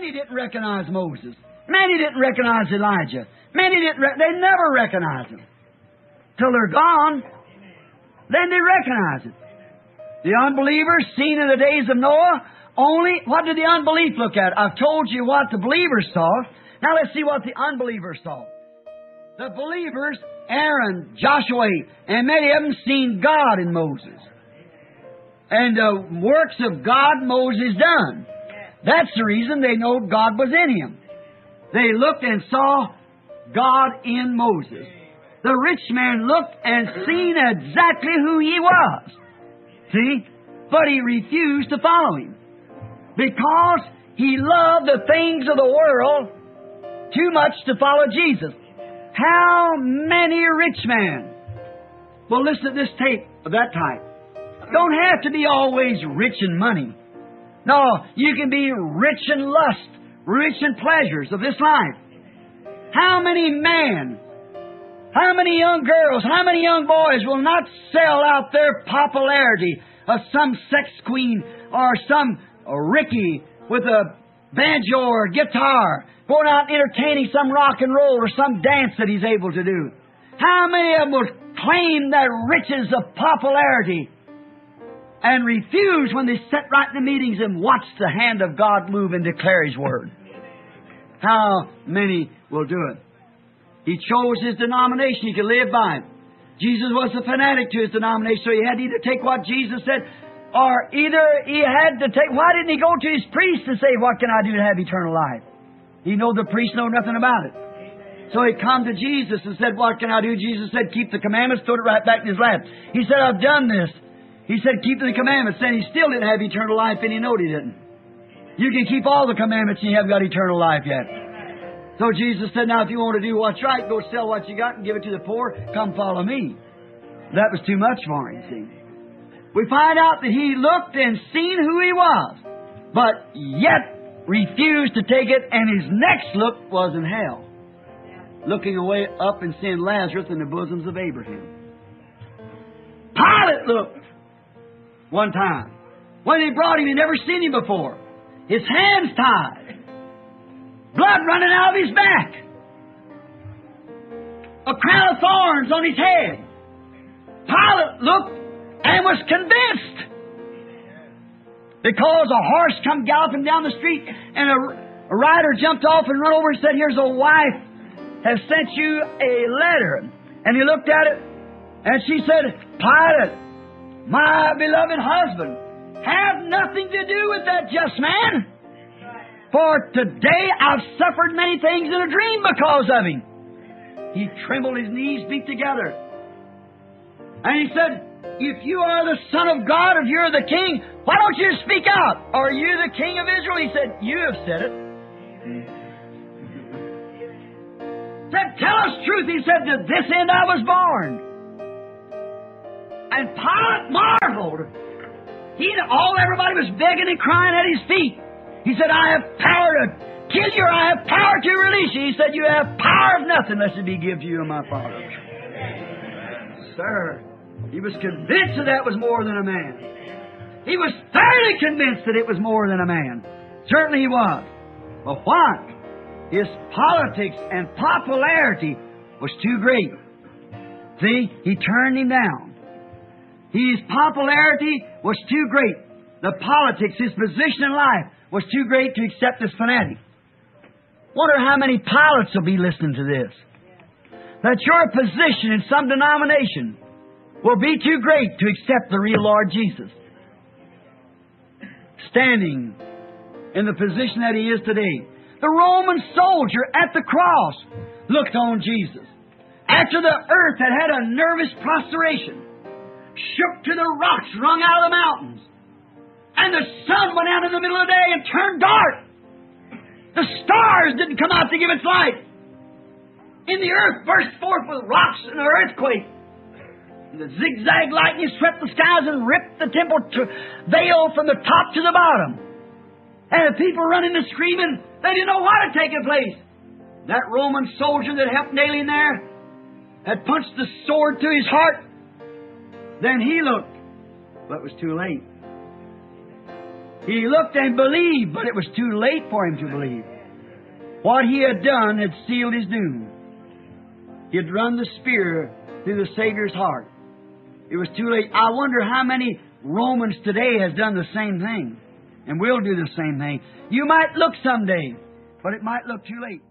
Many didn't recognize Moses. Many didn't recognize Elijah. Many didn't. Re- they never recognize them till they're gone. Then they recognize it. The unbelievers seen in the days of Noah. Only what did the unbelief look at? I've told you what the believers saw. Now let's see what the unbelievers saw. The believers, Aaron, Joshua, and many of them seen God in Moses. And the works of God Moses done. That's the reason they know God was in him. They looked and saw God in Moses. The rich man looked and seen exactly who he was. See? But he refused to follow him. Because he loved the things of the world too much to follow Jesus. How many rich men will listen to this tape of that type? Don't have to be always rich in money. No, you can be rich in lust, rich in pleasures of this life. How many men, how many young girls, how many young boys will not sell out their popularity of some sex queen or some Ricky with a banjo or guitar going out entertaining some rock and roll or some dance that he's able to do? How many of them will claim their riches of popularity and refuse when they sit right in the meetings and watch the hand of God move and declare His Word? How many will do it? He chose his denomination. He could live by it. Jesus was a fanatic to his denomination, so he had to either take what Jesus said or either he had to take. Why didn't he go to his priest and say, What can I do to have eternal life? He know the priest know nothing about it. So he come to Jesus and said, What can I do? Jesus said, Keep the commandments, threw it right back in his lap. He said, I've done this. He said, Keep the commandments. Then he still didn't have eternal life, and he knowed he didn't. You can keep all the commandments and you haven't got eternal life yet. So Jesus said, Now, if you want to do what's right, go sell what you got and give it to the poor. Come follow me. That was too much for him, see. We find out that he looked and seen who he was, but yet refused to take it, and his next look was in hell. Looking away up and seeing Lazarus in the bosoms of Abraham. Pilate looked one time. When they brought him, he never seen him before. His hands tied blood running out of his back, a crown of thorns on his head. Pilate looked and was convinced because a horse come galloping down the street and a, a rider jumped off and run over and said, "Here's a wife has sent you a letter." And he looked at it and she said, "Pilate, my beloved husband, have nothing to do with that just man." For today I've suffered many things in a dream because of him. He trembled, his knees beat together. And he said, If you are the Son of God, if you're the King, why don't you speak out? Are you the King of Israel? He said, You have said it. He said, Tell us truth. He said, To this end I was born. And Pilate marveled. He all everybody was begging and crying at his feet. He said, I have power to kill you, or I have power to release you. He said, You have power of nothing unless it be given to you of my Father. Sir, he was convinced that that was more than a man. He was thoroughly convinced that it was more than a man. Certainly he was. But what? His politics and popularity was too great. See, he turned him down. His popularity was too great. The politics, his position in life, was too great to accept this fanatic. Wonder how many Pilates will be listening to this. That your position in some denomination will be too great to accept the real Lord Jesus. Standing in the position that he is today. The Roman soldier at the cross looked on Jesus. After the earth had had a nervous prostration, shook to the rocks wrung out of the mountains, and the sun went out in the middle of the day and turned dark. The stars didn't come out to give its light. And the earth burst forth with rocks and an earthquake. And the zigzag lightning swept the skies and ripped the temple veil from the top to the bottom. And the people running and screaming, they didn't know what had taken place. That Roman soldier that helped nail him there had punched the sword through his heart. Then he looked, but it was too late. He looked and believed, but it was too late for him to believe. What he had done had sealed his doom. He had run the spear through the Savior's heart. It was too late. I wonder how many Romans today has done the same thing and will do the same thing. You might look someday, but it might look too late.